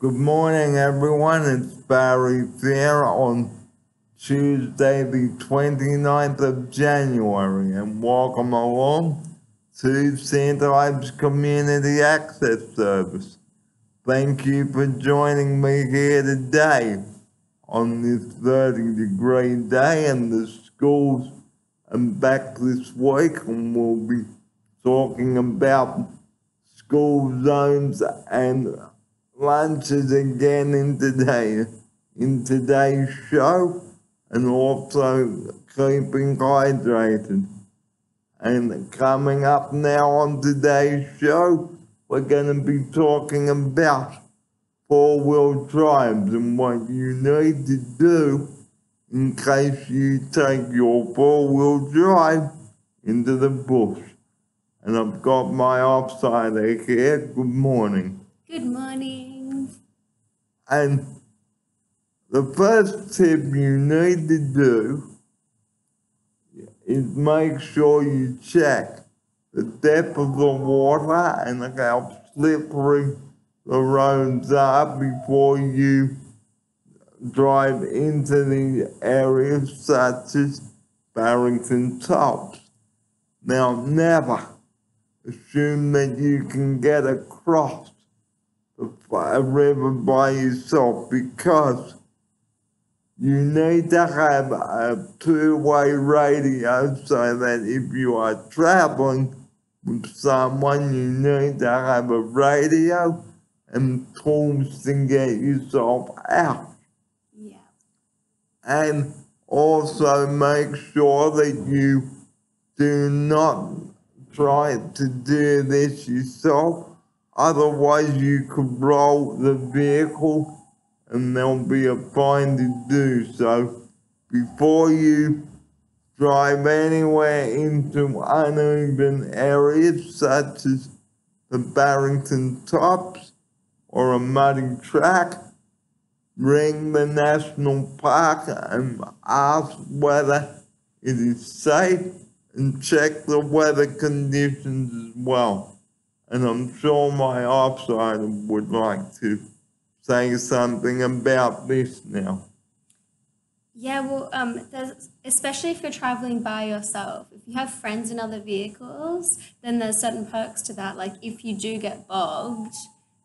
Good morning, everyone. It's Barry Fear on Tuesday, the 29th of January, and welcome along to Santa Lives Community Access Service. Thank you for joining me here today on this 30 degree day, and the schools are back this week, and we'll be talking about school zones and lunches again in today in today's show and also keeping hydrated. And coming up now on today's show, we're going to be talking about four wheel drives and what you need to do in case you take your four wheel drive into the bush. And I've got my offsider here. Good morning. Good morning. And the first tip you need to do is make sure you check the depth of the water and how slippery the roads are before you drive into the areas such as Barrington Tops. Now, never assume that you can get across a river by yourself because you need to have a two-way radio so that if you are traveling with someone, you need to have a radio and tools to get yourself out. Yeah. And also make sure that you do not try to do this yourself Otherwise, you could roll the vehicle and there'll be a fine to do so. Before you drive anywhere into uneven areas such as the Barrington Tops or a muddy track, ring the national park and ask whether it is safe and check the weather conditions as well and I'm sure my offside would like to say something about this now. Yeah, well, um, especially if you're traveling by yourself, if you have friends in other vehicles, then there's certain perks to that. Like if you do get bogged,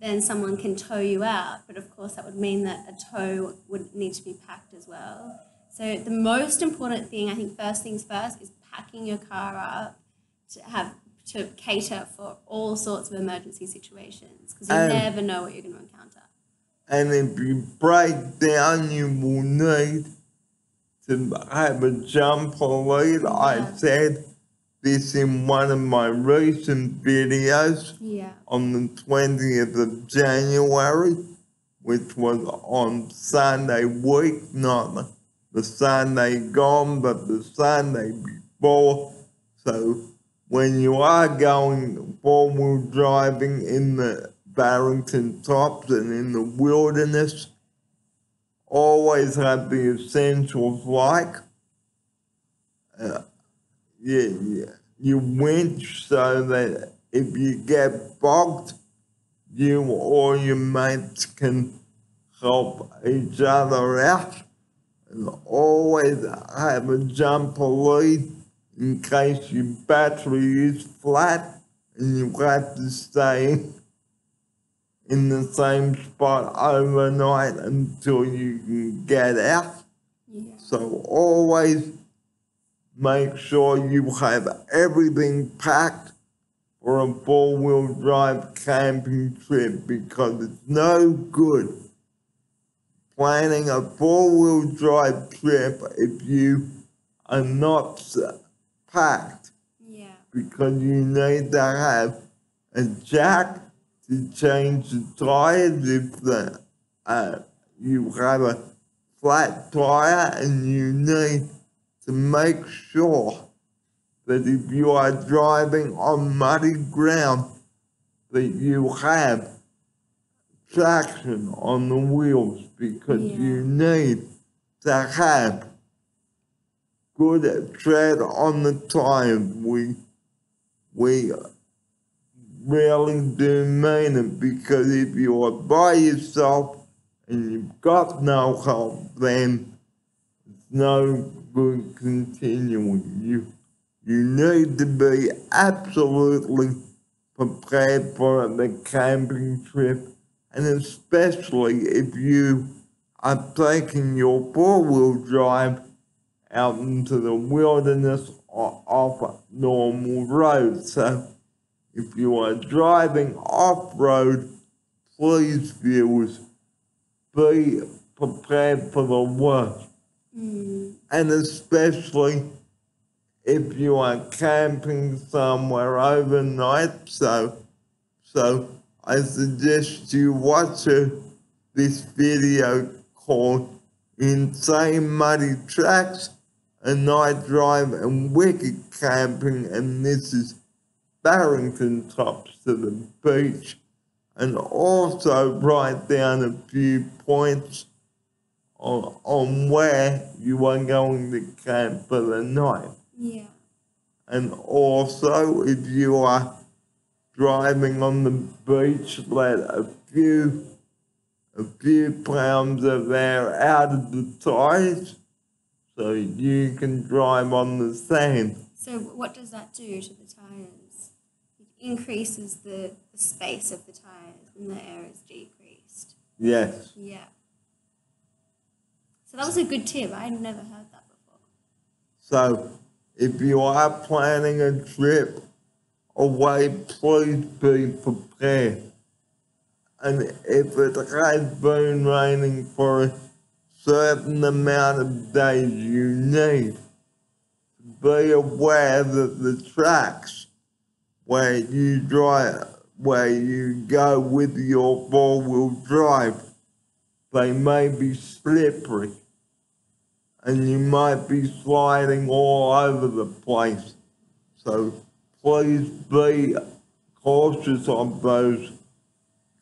then someone can tow you out. But of course, that would mean that a tow would need to be packed as well. So the most important thing, I think, first things first, is packing your car up to have to cater for all sorts of emergency situations because you never know what you're going to encounter. And if you break down, you will need to have a jumper lead. I said this in one of my recent videos Yeah. on the 20th of January, which was on Sunday week, not the Sunday gone, but the Sunday before. So when you are going four wheel driving in the Barrington Tops and in the wilderness, always have the essentials like uh, yeah, yeah, you winch so that if you get bogged, you or your mates can help each other out. And always have a jumper lead in case your battery is flat and you have to stay in the same spot overnight until you can get out. Yeah. So always make sure you have everything packed for a four-wheel drive camping trip because it's no good planning a four-wheel drive trip if you are not packed Yeah. because you need to have a jack to change the tires if the uh, you have a flat tire and you need to make sure that if you are driving on muddy ground that you have traction on the wheels because Yeah. you need to have good tread on the tires. We we really do mean it because if you are by yourself and you've got no help, then it's no good continuing. You you need to be absolutely prepared for the camping trip, and especially if you are taking your four wheel drive out into the wilderness or off normal roads. So if you are driving off road, please, viewers, be prepared for the worst. Mm. And especially if you are camping somewhere overnight. So, so I suggest you watch a, this video called Insane Muddy Tracks, a night drive and wicked camping. And this is Barrington tops to the beach and also write down a few points on, on where you are going to camp for the night. Yeah. And also, if you are driving on the beach, let a few a few pounds of air out of the tires so you can drive on the sand. So what does that do to the tires? It increases the, the space of the tires and the air is decreased. Yes. Yeah. So that was a good tip. I had never heard that before. So if you are planning a trip away, please be prepared. And if it has been raining for a certain amount of days, you need to be aware that the tracks where you drive, where you go with your four-wheel drive, they may be slippery and you might be sliding all over the place. So please be cautious of those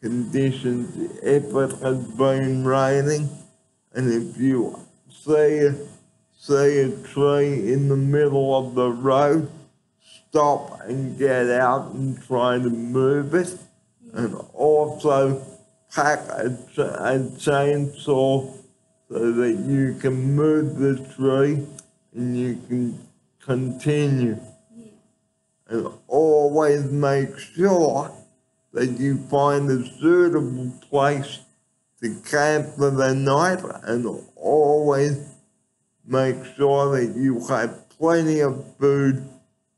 conditions if it has been raining and if you see a, see a tree in the middle of the road, stop and get out and try to move it. And also pack a, a chainsaw so that you can move the tree and you can continue. Yeah. And always make sure that you find a suitable place to camp for the night and always make sure that you have plenty of food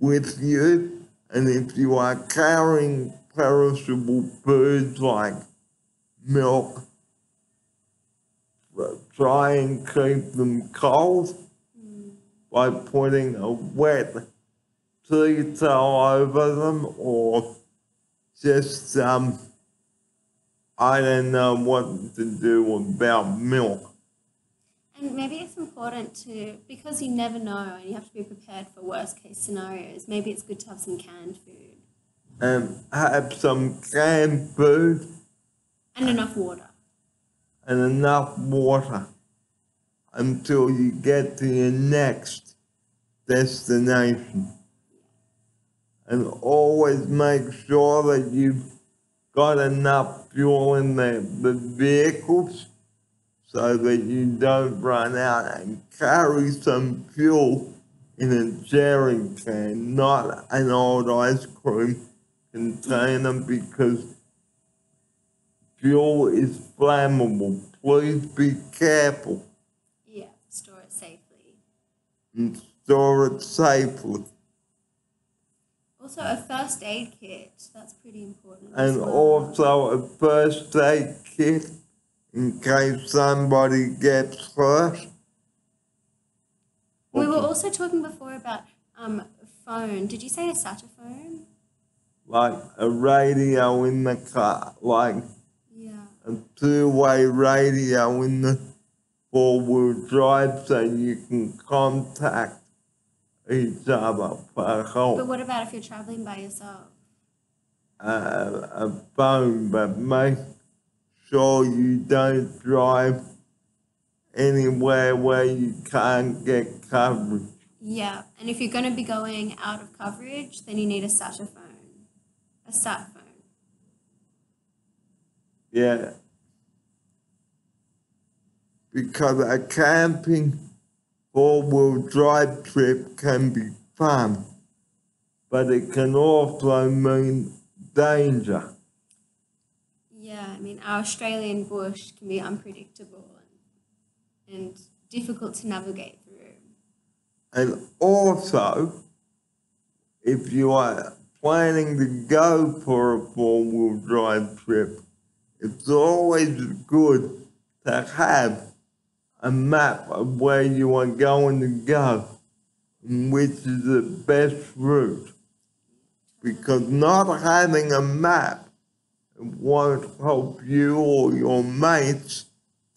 with you. And if you are carrying perishable foods like milk, try and keep them cold by putting a wet tea towel over them or just um I don't know what to do about milk. And maybe it's important to, because you never know and you have to be prepared for worst case scenarios, maybe it's good to have some canned food And have some canned food and enough water. and enough water until you get to your next destination. And always make sure that enough fuel in the, the vehicles so that you don't run out and carry some fuel in a jerry can, not an old ice cream container because fuel is flammable. Please be careful Yeah, store it safely. and store it safely. Also, a first aid kit, that's pretty important. And well. also a first aid kit in case somebody gets hurt. We were also talking before about um, phone. Did you say a SATA phone? Like a radio in the car, like Yeah. a two-way radio in the four-wheel drive so you can contact each other for help. But what about if you're traveling by yourself? uh, a phone, but make sure you don't drive anywhere where you can't get coverage. Yeah, and if you're going to be going out of coverage, then you need a SATA phone. a sat phone. Yeah. Because a camping four wheel drive trip can be fun, but it can also mean danger. Yeah, I mean, our Australian bush can be unpredictable and, and difficult to navigate through. And also, if you are planning to go for a four wheel drive trip, it's always good to have a map of where you are going to go and which is the best route. Because not having a map won't help you or your mates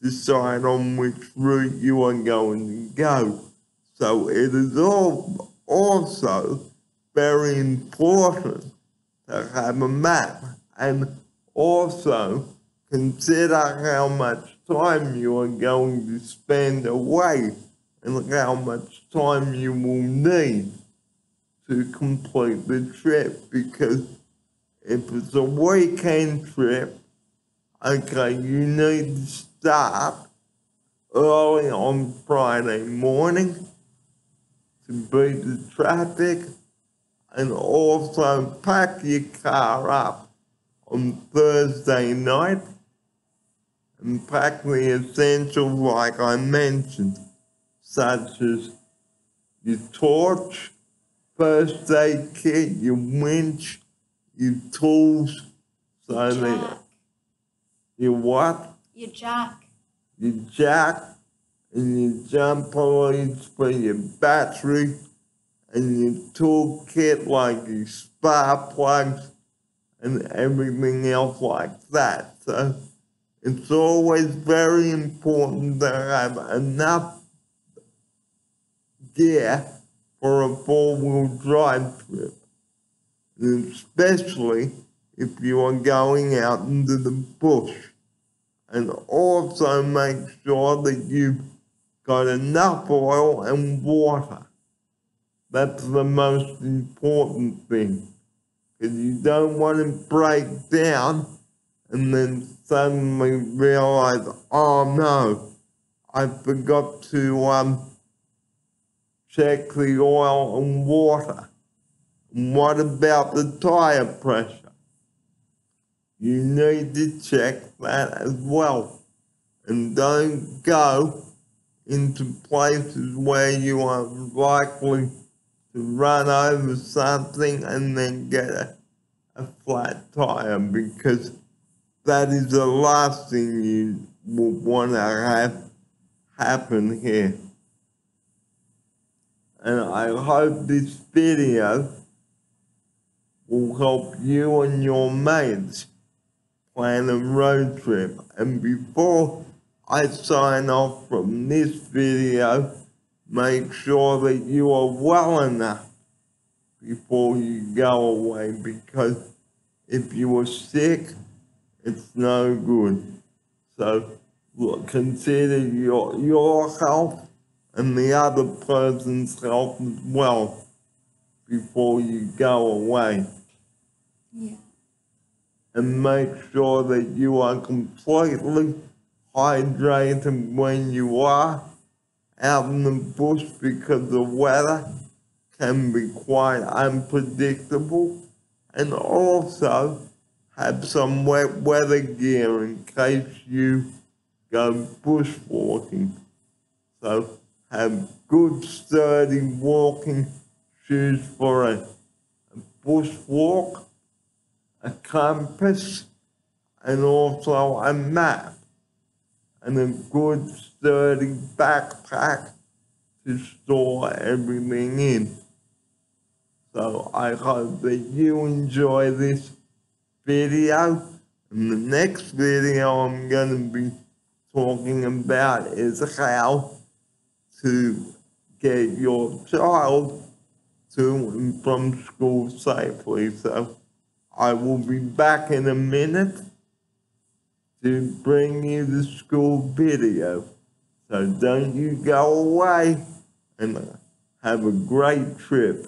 decide on which route you are going to go. So it is all also very important to have a map and also consider how much time you are going to spend away and how much time you will need to complete the trip because if it's a weekend trip, okay, you need to start early on Friday morning to beat the traffic and also pack your car up on Thursday night and pack the essentials like I mentioned, such as your torch, first aid kit, your winch, your tools, so Your that your what? your jack, your jack and your jumper leads for your battery and your toolkit like your spark plugs and everything else like that. So it's always very important that I have enough gear for a four-wheel drive trip. And especially if you are going out into the bush and also make sure that you've got enough oil and water. That's the most important thing. Because you don't want to break down and then suddenly realize, oh no, I forgot to um, check the oil and water. What about the tire pressure? you need to check that as well. And don't go into places where you are likely to run over something and then get a, a flat tire because that is the last thing you would want to have happen here. And I hope this video will help you and your mates plan a road trip. And before I sign off from this video, make sure that you are well enough before you go away because if you are sick, it's no good. So look, consider your, your health and the other person's health as well before you go away. Yeah, and make sure that you are completely hydrated when you are out in the bush because the weather can be quite unpredictable. And also have some wet weather gear in case you go bushwalking. So have good sturdy walking shoes for a, a bushwalk a compass, and also a map, and a good sturdy backpack to store everything in. So I hope that you enjoy this video. And the next video I'm going to be talking about is how to get your child to and from school safely. So I will be back in a minute to bring you the school video. So don't you go away and have a great trip.